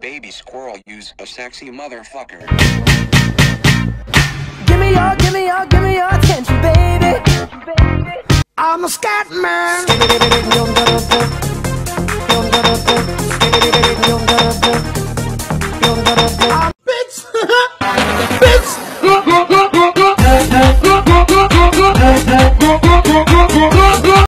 baby squirrel, use a sexy motherfucker. Give me your, give me your, give me your attention, baby. I'm a scat man.